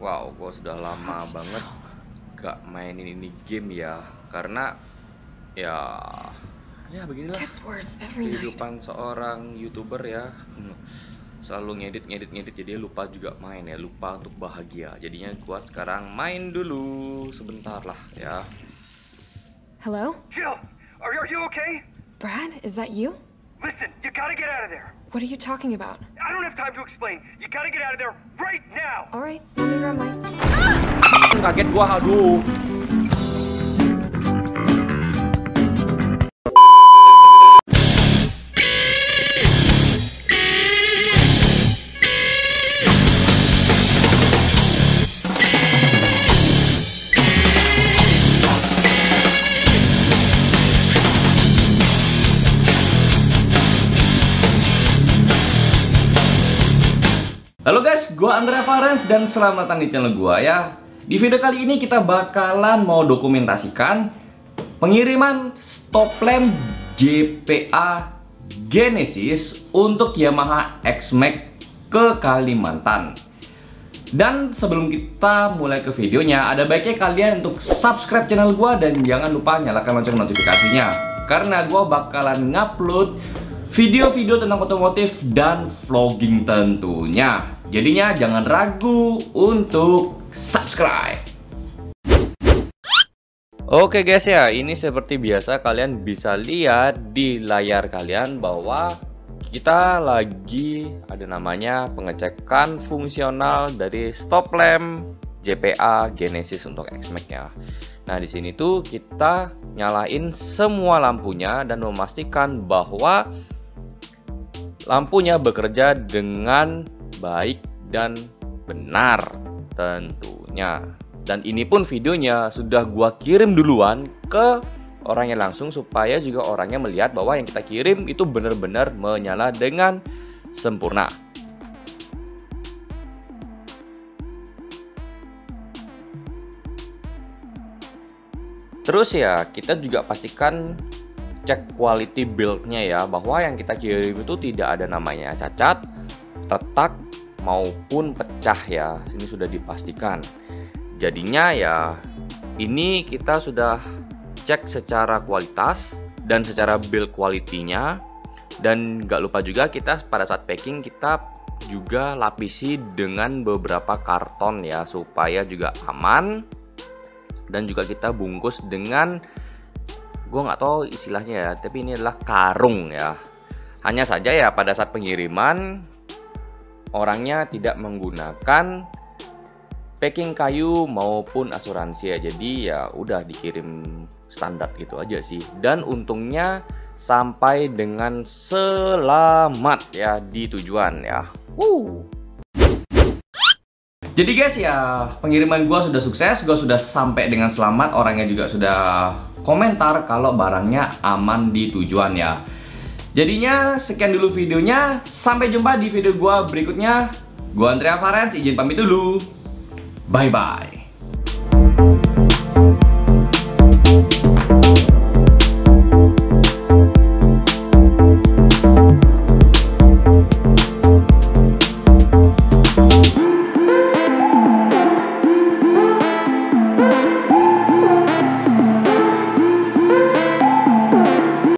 Wow, gue sudah lama banget gak mainin ini game ya. Karena ya ya beginilah. Kehidupan seorang youtuber ya. Selalu ngedit ngedit ngedit. Jadi lupa juga main ya. Lupa untuk bahagia. Jadinya gua sekarang main dulu. Sebentar lah ya. Hello? Jill, are, are you okay? Brad, is that you? Listen, you gotta get out of there. What are you talking about? I don't have time to explain. You gotta get out of there right now. Alright, let me grab my. kaget gua aduh Halo guys, gua Andrea Farens dan selamat datang di channel gua ya. Di video kali ini kita bakalan mau dokumentasikan pengiriman stop lamp JPA Genesis untuk Yamaha X-Max ke Kalimantan. Dan sebelum kita mulai ke videonya, ada baiknya kalian untuk subscribe channel gua dan jangan lupa nyalakan lonceng notifikasinya. Karena gua bakalan ngupload video-video tentang otomotif dan vlogging tentunya. Jadinya jangan ragu untuk subscribe. Oke guys ya, ini seperti biasa kalian bisa lihat di layar kalian bahwa kita lagi ada namanya pengecekan fungsional dari stop lamp JPA Genesis untuk X-Max ya. Nah, di sini tuh kita nyalain semua lampunya dan memastikan bahwa lampunya bekerja dengan baik dan benar tentunya. Dan ini pun videonya sudah gua kirim duluan ke orangnya langsung supaya juga orangnya melihat bahwa yang kita kirim itu benar-benar menyala dengan sempurna. Terus ya, kita juga pastikan cek quality build-nya ya bahwa yang kita kirim itu tidak ada namanya cacat, retak maupun pecah ya. Ini sudah dipastikan. Jadinya ya ini kita sudah cek secara kualitas dan secara build quality-nya dan nggak lupa juga kita pada saat packing kita juga lapisi dengan beberapa karton ya supaya juga aman dan juga kita bungkus dengan gue nggak tahu istilahnya ya tapi ini adalah karung ya. Hanya saja ya pada saat pengiriman orangnya tidak menggunakan packing kayu maupun asuransi ya. Jadi ya udah dikirim standar gitu aja sih. Dan untungnya sampai dengan selamat ya di tujuan ya. Woo. Jadi guys ya pengiriman gua sudah sukses, gua sudah sampai dengan selamat, orangnya juga sudah komentar kalau barangnya aman di tujuan ya. Jadinya sekian dulu videonya, sampai jumpa di video gua berikutnya. Gua Andrea Farens, izin pamit dulu. Bye bye.